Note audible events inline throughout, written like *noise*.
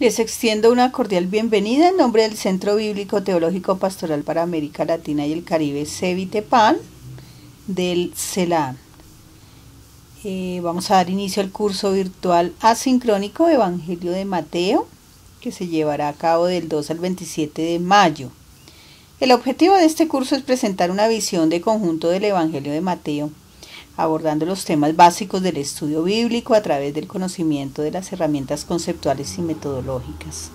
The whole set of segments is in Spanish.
Les extiendo una cordial bienvenida en nombre del Centro Bíblico Teológico Pastoral para América Latina y el Caribe, Cevitepan, del CELAN. Eh, vamos a dar inicio al curso virtual asincrónico Evangelio de Mateo, que se llevará a cabo del 2 al 27 de mayo. El objetivo de este curso es presentar una visión de conjunto del Evangelio de Mateo abordando los temas básicos del estudio bíblico a través del conocimiento de las herramientas conceptuales y metodológicas.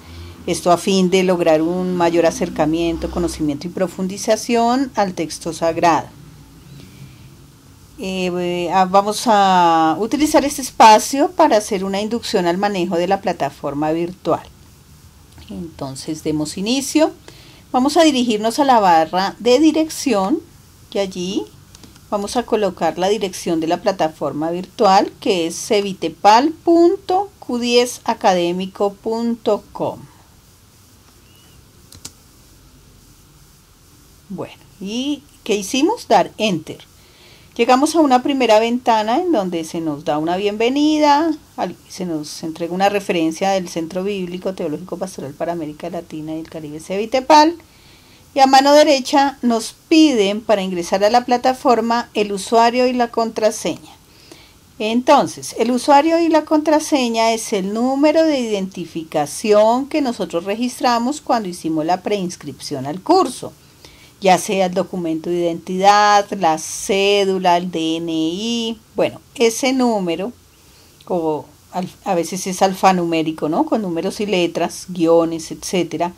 Esto a fin de lograr un mayor acercamiento, conocimiento y profundización al texto sagrado. Eh, ah, vamos a utilizar este espacio para hacer una inducción al manejo de la plataforma virtual. Entonces demos inicio. Vamos a dirigirnos a la barra de dirección que allí vamos a colocar la dirección de la plataforma virtual que es cevitepal.q10académico.com. Bueno, ¿y qué hicimos? Dar Enter. Llegamos a una primera ventana en donde se nos da una bienvenida, se nos entrega una referencia del Centro Bíblico Teológico Pastoral para América Latina y el Caribe Cevitepal y a mano derecha nos piden para ingresar a la plataforma el usuario y la contraseña. Entonces, el usuario y la contraseña es el número de identificación que nosotros registramos cuando hicimos la preinscripción al curso, ya sea el documento de identidad, la cédula, el DNI, bueno, ese número, o a veces es alfanumérico, ¿no? Con números y letras, guiones, etcétera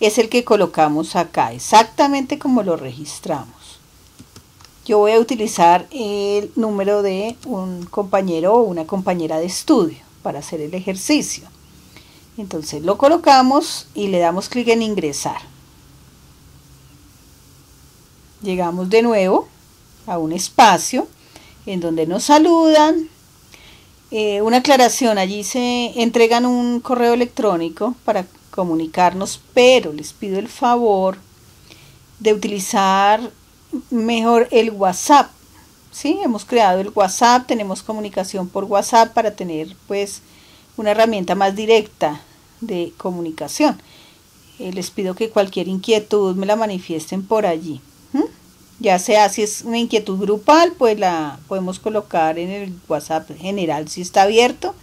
es el que colocamos acá, exactamente como lo registramos. Yo voy a utilizar el número de un compañero o una compañera de estudio para hacer el ejercicio. Entonces lo colocamos y le damos clic en ingresar. Llegamos de nuevo a un espacio en donde nos saludan. Eh, una aclaración, allí se entregan un correo electrónico para comunicarnos, pero les pido el favor de utilizar mejor el WhatsApp. ¿sí? Hemos creado el WhatsApp, tenemos comunicación por WhatsApp para tener pues una herramienta más directa de comunicación. Eh, les pido que cualquier inquietud me la manifiesten por allí. Ya sea si es una inquietud grupal, pues la podemos colocar en el WhatsApp general si está abierto.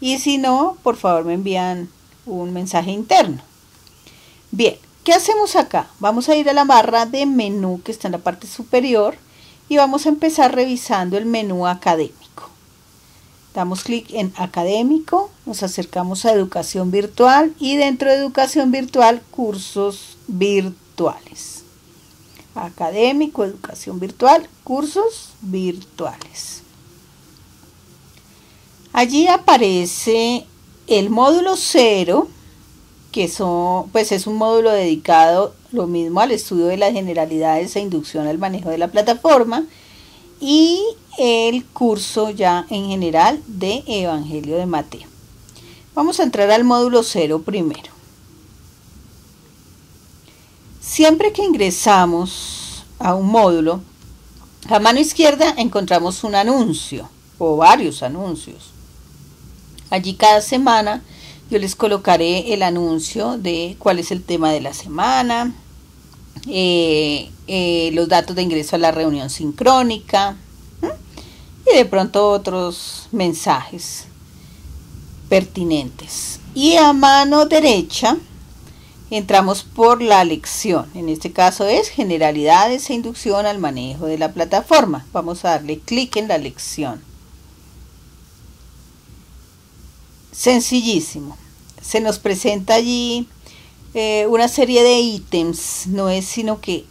Y si no, por favor me envían un mensaje interno. Bien, ¿qué hacemos acá? Vamos a ir a la barra de menú que está en la parte superior y vamos a empezar revisando el menú académico. Damos clic en académico, nos acercamos a educación virtual y dentro de educación virtual cursos virtuales. Académico, educación virtual, cursos virtuales. Allí aparece el módulo 0, que son, pues es un módulo dedicado lo mismo al estudio de las generalidades e inducción al manejo de la plataforma, y el curso ya en general de Evangelio de Mateo. Vamos a entrar al módulo 0 primero. Siempre que ingresamos a un módulo, a mano izquierda encontramos un anuncio o varios anuncios. Allí cada semana yo les colocaré el anuncio de cuál es el tema de la semana, eh, eh, los datos de ingreso a la reunión sincrónica y de pronto otros mensajes pertinentes. Y a mano derecha entramos por la lección. En este caso es generalidades e inducción al manejo de la plataforma. Vamos a darle clic en la lección. Sencillísimo. Se nos presenta allí eh, una serie de ítems, no es sino que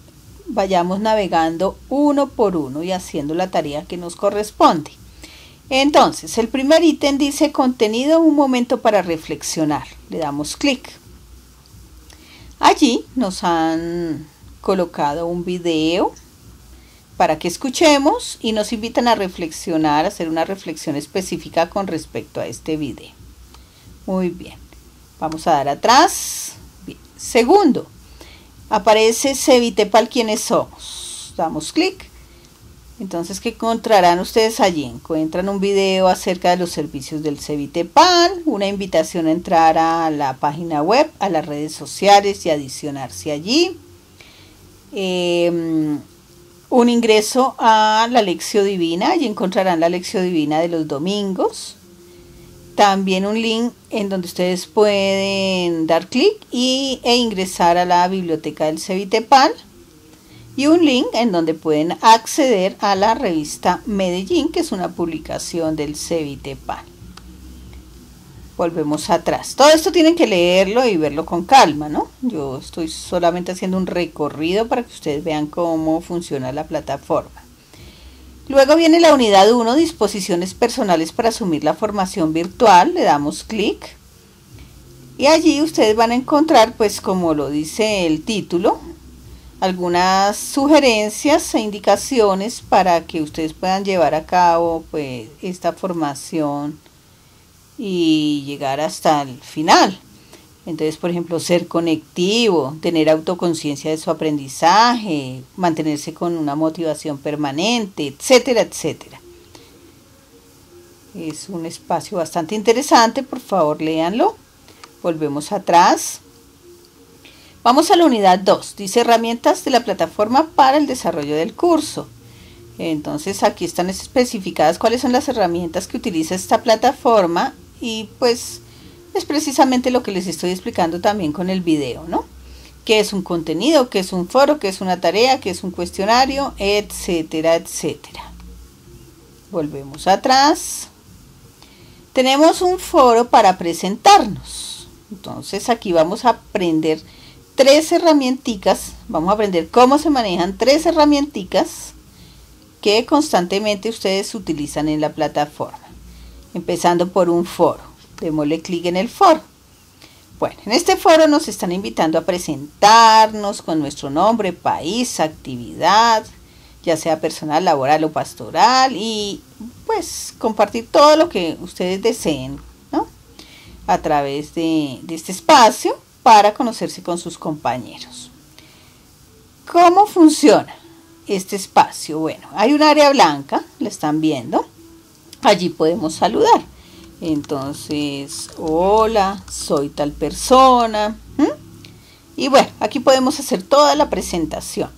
vayamos navegando uno por uno y haciendo la tarea que nos corresponde. Entonces, el primer ítem dice contenido, un momento para reflexionar. Le damos clic. Allí nos han colocado un video para que escuchemos y nos invitan a reflexionar, a hacer una reflexión específica con respecto a este video. Muy bien. Vamos a dar atrás. Segundo, aparece Cevitepal quiénes somos. Damos clic. Entonces, ¿qué encontrarán ustedes allí? Encuentran un video acerca de los servicios del Cevitepan, una invitación a entrar a la página web, a las redes sociales y adicionarse allí. Em, un ingreso a la lección divina, allí encontrarán la lección divina de los domingos. También un link en donde ustedes pueden dar clic y, e ingresar a la biblioteca del Cevitepan y un link en donde pueden acceder a la revista Medellín, que es una publicación del Cevitepan. Volvemos atrás. Todo esto tienen que leerlo y verlo con calma, ¿no? Yo estoy solamente haciendo un recorrido para que ustedes vean cómo funciona la plataforma. Luego viene la unidad 1, disposiciones personales para asumir la formación virtual. Le damos clic. Y allí ustedes van a encontrar, pues como lo dice el título, algunas sugerencias e indicaciones para que ustedes puedan llevar a cabo pues esta formación y llegar hasta el final. Entonces, por ejemplo, ser conectivo, tener autoconciencia de su aprendizaje, mantenerse con una motivación permanente, etcétera, etcétera. Es un espacio bastante interesante, por favor, léanlo. Volvemos atrás. Vamos a la unidad 2. Dice herramientas de la plataforma para el desarrollo del curso. Entonces aquí están especificadas cuáles son las herramientas que utiliza esta plataforma y pues es precisamente lo que les estoy explicando también con el video, ¿no? ¿Qué es un contenido? ¿Qué es un foro? ¿Qué es una tarea? ¿Qué es un cuestionario? Etcétera, etcétera. Volvemos atrás. Tenemos un foro para presentarnos. Entonces aquí vamos a aprender tres herramienticas, vamos a aprender cómo se manejan tres herramienticas que constantemente ustedes utilizan en la plataforma. Empezando por un foro. Démosle clic en el foro. Bueno, en este foro nos están invitando a presentarnos con nuestro nombre, país, actividad, ya sea personal, laboral o pastoral, y pues compartir todo lo que ustedes deseen, ¿no? A través de, de este espacio para conocerse con sus compañeros. ¿Cómo funciona este espacio? Bueno, hay un área blanca, la están viendo. Allí podemos saludar. Entonces, hola, soy tal persona. Y bueno, aquí podemos hacer toda la presentación.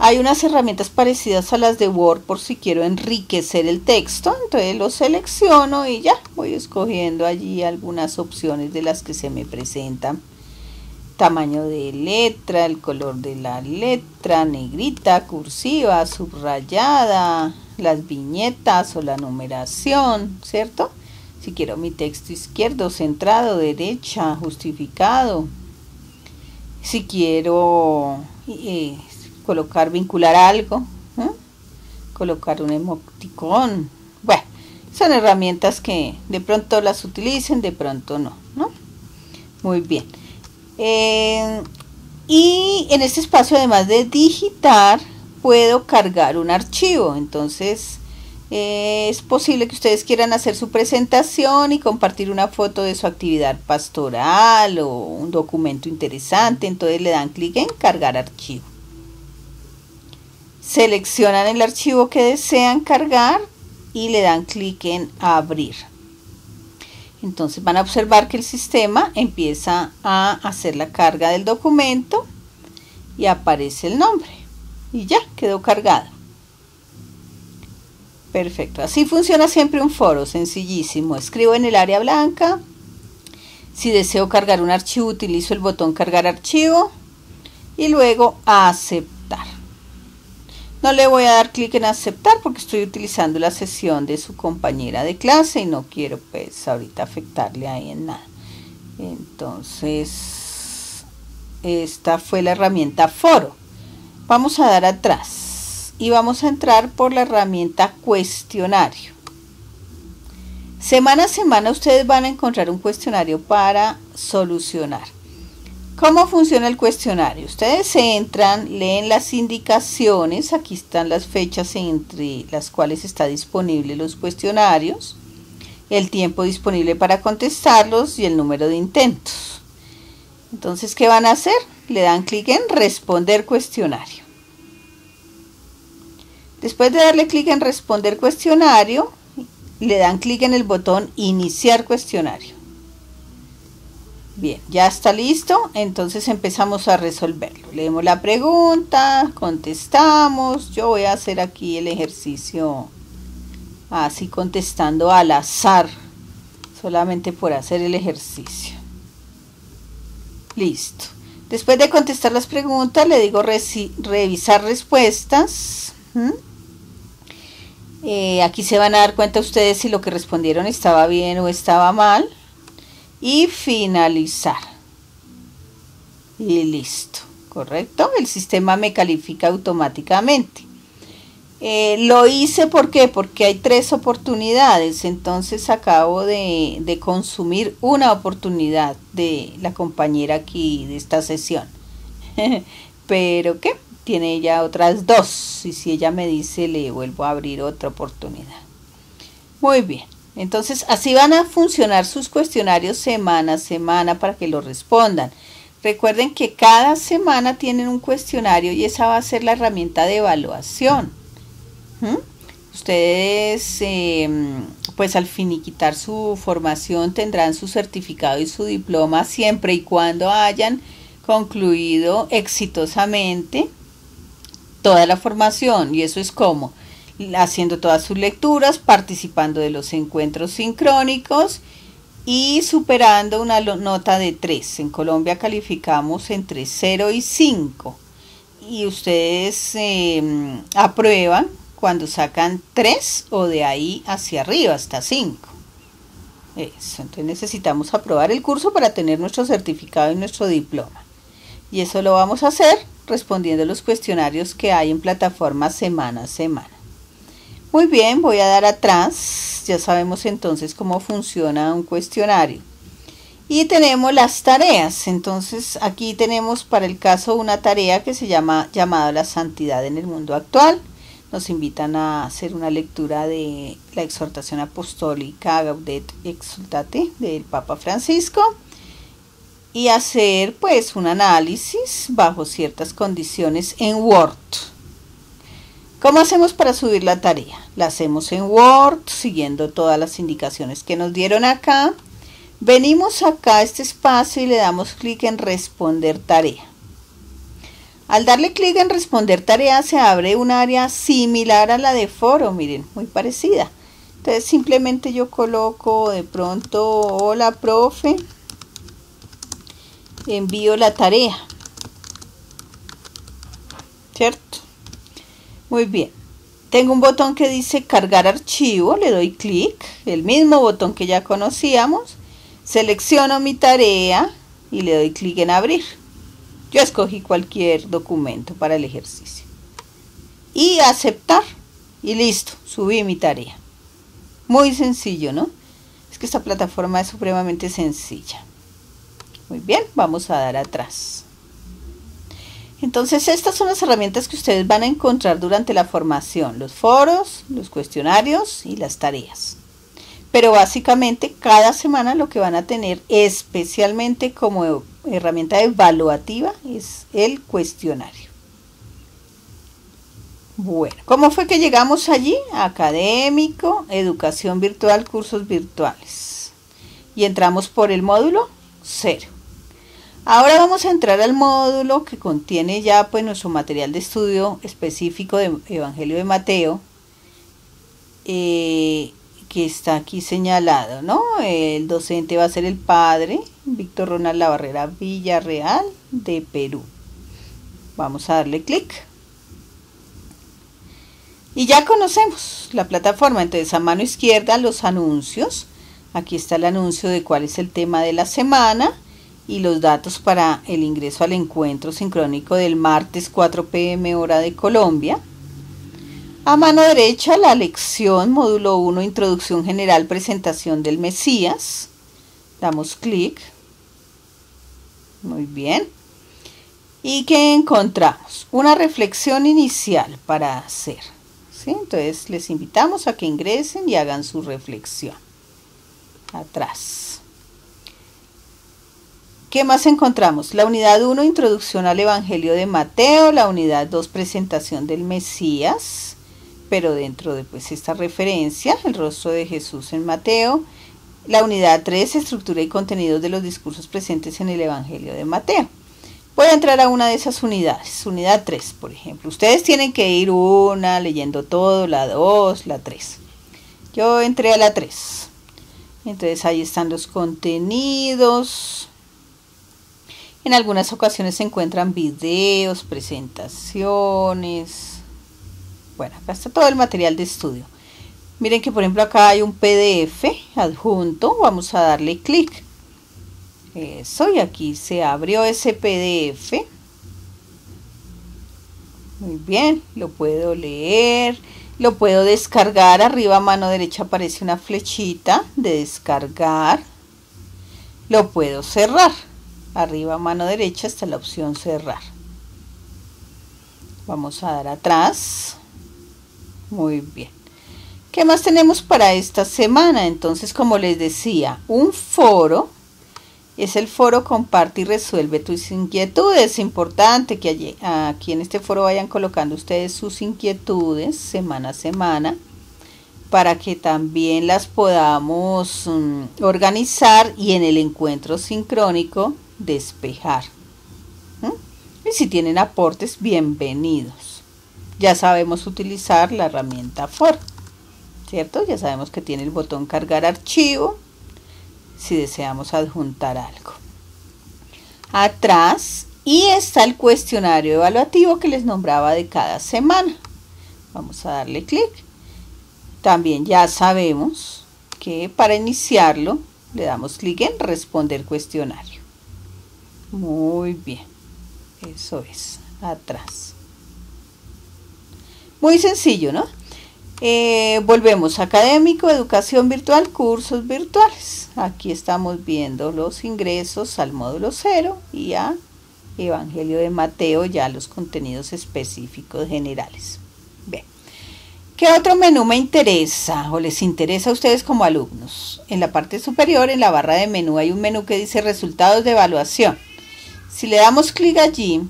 Hay unas herramientas parecidas a las de Word por si quiero enriquecer el texto. Entonces lo selecciono y ya voy escogiendo allí algunas opciones de las que se me presentan tamaño de letra, el color de la letra, negrita, cursiva, subrayada, las viñetas o la numeración, ¿cierto? Si quiero mi texto izquierdo, centrado, derecha, justificado. Si quiero eh, colocar, vincular algo, colocar un emoticón. Bueno, son herramientas que de pronto las utilicen, de pronto no, ¿no? Muy bien. Eh, y en este espacio, además de digitar, puedo cargar un archivo. Entonces, eh, es posible que ustedes quieran hacer su presentación y compartir una foto de su actividad pastoral o un documento interesante. Entonces le dan clic en cargar archivo. Seleccionan el archivo que desean cargar y le dan clic en abrir. Entonces van a observar que el sistema empieza a hacer la carga del documento y aparece el nombre. Y ya, quedó cargado. Perfecto, así funciona siempre un foro, sencillísimo. Escribo en el área blanca. Si deseo cargar un archivo, utilizo el botón cargar archivo y luego aceptar. No le voy a dar clic en aceptar porque estoy utilizando la sesión de su compañera de clase y no quiero pues ahorita afectarle ahí en nada. Entonces, esta fue la herramienta foro. Vamos a dar atrás y vamos a entrar por la herramienta cuestionario. Semana a semana ustedes van a encontrar un cuestionario para solucionar. ¿Cómo funciona el cuestionario? Ustedes entran, leen las indicaciones, aquí están las fechas entre las cuales está disponible los cuestionarios, el tiempo disponible para contestarlos y el número de intentos. Entonces, ¿qué van a hacer? Le dan clic en responder cuestionario. Después de darle clic en responder cuestionario, le dan clic en el botón iniciar cuestionario. Bien, ya está listo, entonces empezamos a resolverlo. Leemos la pregunta, contestamos. Yo voy a hacer aquí el ejercicio así contestando al azar, solamente por hacer el ejercicio. Listo. Después de contestar las preguntas, le digo revisar respuestas. Eh, aquí se van a dar cuenta ustedes si lo que respondieron estaba bien o estaba mal y finalizar. Y listo, ¿correcto? El sistema me califica automáticamente. Eh, lo hice ¿por qué? porque hay tres oportunidades, entonces acabo de, de, consumir una oportunidad de la compañera aquí de esta sesión. *laughs* Pero ¿qué? Tiene ya otras dos y si ella me dice le vuelvo a abrir otra oportunidad. Muy bien. Entonces, así van a funcionar sus cuestionarios semana a semana para que lo respondan. Recuerden que cada semana tienen un cuestionario y esa va a ser la herramienta de evaluación. ¿Mm? Ustedes, em, pues al finiquitar su formación, tendrán su certificado y su diploma siempre y cuando hayan concluido exitosamente toda la formación. Y eso es como haciendo todas sus lecturas, participando de los encuentros sincrónicos y superando una nota de 3. En Colombia calificamos entre 0 y 5 y ustedes em, aprueban cuando sacan 3 o de ahí hacia arriba hasta 5. Eso, entonces necesitamos aprobar el curso para tener nuestro certificado y nuestro diploma. Y eso lo vamos a hacer respondiendo los cuestionarios que hay en plataforma semana a semana. Muy bien, voy a dar atrás. Ya sabemos entonces cómo funciona un cuestionario. Y tenemos las tareas. Entonces aquí tenemos para el caso una tarea que se llama llamada la santidad en el mundo actual. Nos invitan a hacer una lectura de la exhortación apostólica Gaudet Exultate del Papa Francisco y hacer pues un análisis bajo ciertas condiciones en Word. ¿Cómo hacemos para subir la tarea? La hacemos en Word, siguiendo todas las indicaciones que nos dieron acá. Venimos acá a este espacio y le damos clic en responder tarea. Al darle clic en responder tarea se abre un área similar a la de foro, miren, muy parecida. Entonces simplemente yo coloco de pronto, hola profe, envío la tarea. ¿Cierto? Muy bien. Tengo un botón que dice cargar archivo, le doy clic, el mismo botón que ya conocíamos, selecciono mi tarea y le doy clic en abrir. Yo escogí cualquier documento para el ejercicio. Y aceptar. Y listo, subí mi tarea. Muy sencillo, ¿no? Es que esta plataforma es supremamente sencilla. Muy bien, vamos a dar atrás. Entonces, estas son las herramientas que ustedes van a encontrar durante la formación, los foros, los cuestionarios y las tareas. Pero básicamente cada semana lo que van a tener especialmente como herramienta evaluativa es el cuestionario. Bueno, ¿cómo fue que llegamos allí? Académico, educación virtual, cursos virtuales. Y entramos por el módulo cero. Ahora vamos a entrar al módulo que contiene ya pues nuestro material de estudio específico de Evangelio de Mateo, eh, que está aquí señalado, ¿no? El docente va a ser el padre Víctor Ronald La Barrera Villarreal de Perú. Vamos a darle clic. Y ya conocemos la plataforma, entonces a mano izquierda los anuncios. Aquí está el anuncio de cuál es el tema de la semana y los datos para el ingreso al encuentro sincrónico del martes 4 pm hora de Colombia. A mano derecha la lección módulo 1 Introducción General Presentación del Mesías. Damos clic. Muy bien. ¿Y qué encontramos? Una reflexión inicial para hacer. ¿sí? Entonces les invitamos a que ingresen y hagan su reflexión. Atrás. ¿Qué más encontramos? La unidad 1, introducción al Evangelio de Mateo. La unidad 2, presentación del Mesías. pero dentro de pues, esta referencia, el rostro de Jesús en Mateo, la unidad 3, estructura y contenidos de los discursos presentes en el Evangelio de Mateo. Voy a entrar a una de esas unidades, unidad 3, por ejemplo. Ustedes tienen que ir una leyendo todo, la 2, la 3. Yo entré a la 3. Entonces ahí están los contenidos. En algunas ocasiones se encuentran videos, presentaciones. Bueno, acá está todo el material de estudio. Miren que por ejemplo acá hay un PDF adjunto. Vamos a darle clic. Eso, y aquí se abrió ese PDF. Muy bien, lo puedo leer, lo puedo descargar. Arriba a mano derecha aparece una flechita de descargar. Lo puedo cerrar. Arriba mano derecha está la opción cerrar. Vamos a dar atrás. Muy bien. ¿Qué más tenemos para esta semana? Entonces, como les decía, un foro. Es el foro Comparte y Resuelve tus inquietudes. Es importante que aquí en este foro vayan colocando ustedes sus inquietudes semana a semana para que también las podamos mm, organizar y en el encuentro sincrónico despejar. Y si tienen aportes, bienvenidos. Ya sabemos utilizar la herramienta foro. ¿cierto? Ya sabemos que tiene el botón cargar archivo si deseamos adjuntar algo. Atrás y está el cuestionario evaluativo que les nombraba de cada semana. Vamos a darle clic. También ya sabemos que para iniciarlo le damos clic en responder cuestionario. Muy bien. Eso es. Atrás. Muy sencillo, ¿no? Eh, volvemos, académico, educación virtual, cursos virtuales. Aquí estamos viendo los ingresos al módulo 0 y a Evangelio de Mateo, ya los contenidos específicos generales. Bien. ¿Qué otro menú me interesa o les interesa a ustedes como alumnos? En la parte superior, en la barra de menú, hay un menú que dice resultados de evaluación. Si le damos clic allí,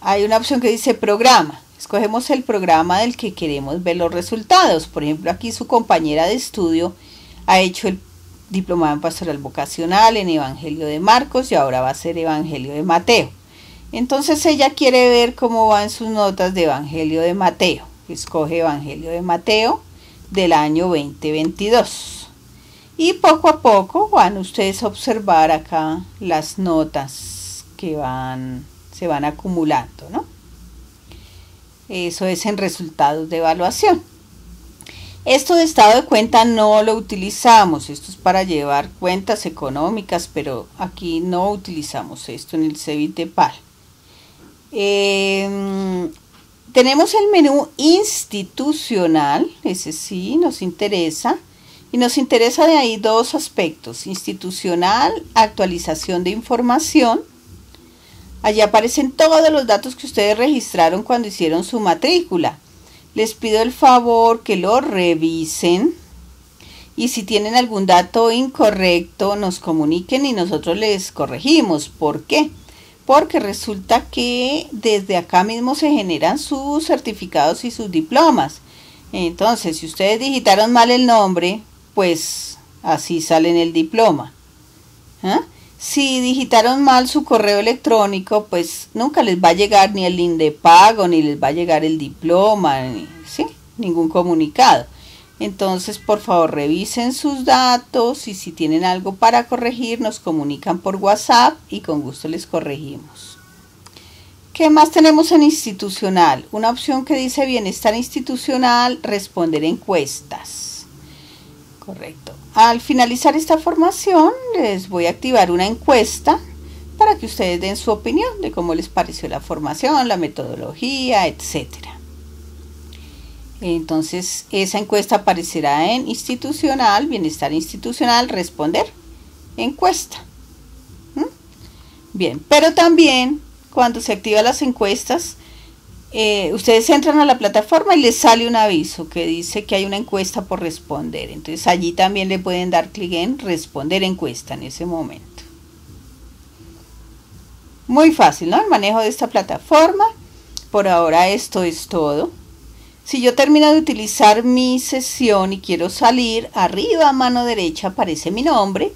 hay una opción que dice programa escogemos el programa del que queremos ver los resultados. Por ejemplo, aquí su compañera de estudio ha hecho el diplomado en pastoral vocacional en Evangelio de Marcos y ahora va a ser Evangelio de Mateo. Entonces ella quiere ver cómo van sus notas de Evangelio de Mateo. Escoge Evangelio de Mateo del año 2022. Y poco a poco van ustedes a observar acá las notas que van, se van acumulando, ¿no? Eso es en resultados de evaluación. Esto de estado de cuenta no lo utilizamos, esto es para llevar cuentas económicas, pero aquí no utilizamos esto en el CEBITEPAL. Em, tenemos el menú institucional, ese sí nos interesa, y nos interesa de ahí dos aspectos, institucional, actualización de información, Allí aparecen todos los datos que ustedes registraron cuando hicieron su matrícula. Les pido el favor que lo revisen y si tienen algún dato incorrecto nos comuniquen y nosotros les corregimos. ¿Por qué? Porque resulta que desde acá mismo se generan sus certificados y sus diplomas. Entonces, si ustedes digitaron mal el nombre, pues así sale en el diploma. ¿Ah? si digitaron mal su correo electrónico, pues nunca les va a llegar ni el link de pago, ni les va a llegar el diploma, ¿sí? ningún comunicado. Entonces, por favor, revisen sus datos y si tienen algo para corregir, nos comunican por WhatsApp y con gusto les corregimos. ¿Qué más tenemos en institucional? Una opción que dice bienestar institucional, responder encuestas. Correcto. Al finalizar esta formación les voy a activar una encuesta para que ustedes den su opinión de cómo les pareció la formación, la metodología, etc. Entonces esa encuesta aparecerá en institucional, bienestar institucional, responder, encuesta. ¿Mm? Bien, pero también cuando se activan las encuestas, eh, ustedes entran a la plataforma y les sale un aviso que dice que hay una encuesta por responder. Entonces allí también le pueden dar clic en responder encuesta en ese momento. Muy fácil, ¿no? El manejo de esta plataforma. Por ahora esto es todo. Si yo termino de utilizar mi sesión y quiero salir, arriba a mano derecha aparece mi nombre.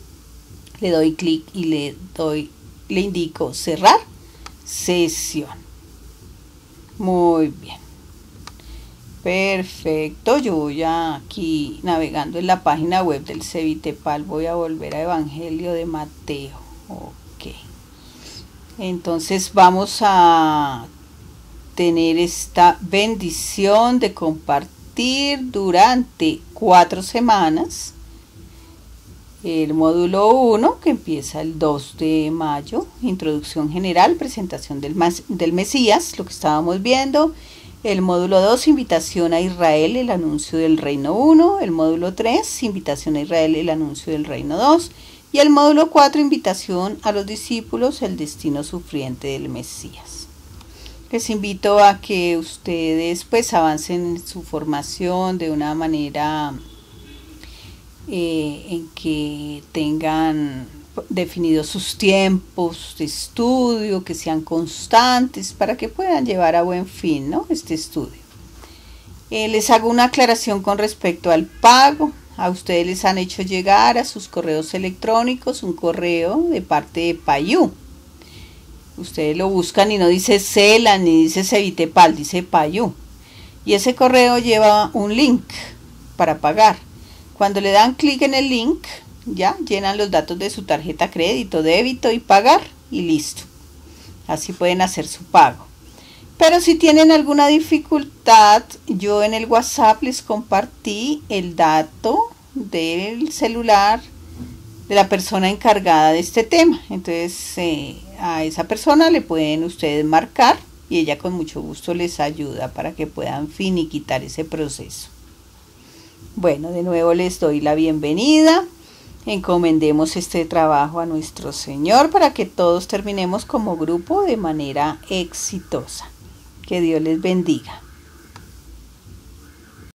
Le doy clic y le doy le indico cerrar sesión. Muy bien. Perfecto, yo voy aquí navegando en la página web del Cevitepal, voy a volver a Evangelio de Mateo. Ok. Entonces vamos a tener esta bendición de compartir durante cuatro semanas el módulo 1 que empieza el 2 de mayo, introducción general, presentación del, Mesías, lo que estábamos viendo el módulo 2, invitación a Israel, el anuncio del reino 1. El módulo 3, invitación a Israel, el anuncio del reino 2. Y el módulo 4, invitación a los discípulos, el destino sufriente del Mesías. Les invito a que ustedes pues avancen en su formación de una manera eh, en que tengan definidos sus tiempos de estudio, que sean constantes para que puedan llevar a buen fin ¿no? este estudio. Eh, les hago una aclaración con respecto al pago. A ustedes les han hecho llegar a sus correos electrónicos un correo de parte de Payú. Ustedes lo buscan y no dice Cela ni dice Cevitepal, dice Payú. Y ese correo lleva un link para pagar. Cuando le dan clic en el link, ya llenan los datos de su tarjeta crédito, débito y pagar y listo. Así pueden hacer su pago. Pero si tienen alguna dificultad, yo en el WhatsApp les compartí el dato del celular de la persona encargada de este tema. Entonces eh, a esa persona le pueden ustedes marcar y ella con mucho gusto les ayuda para que puedan finiquitar ese proceso. Bueno, de nuevo les doy la bienvenida. Encomendemos este trabajo a nuestro Señor para que todos terminemos como grupo de manera exitosa. Que Dios les bendiga.